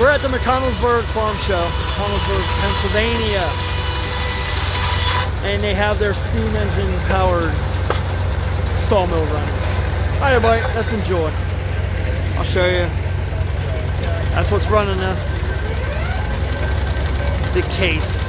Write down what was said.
we're at the McConnellsburg Farm Show, McConnellsburg, Pennsylvania. And they have their steam engine powered sawmill running. Alright, everybody, let's enjoy. I'll show you. That's what's running this. The Case.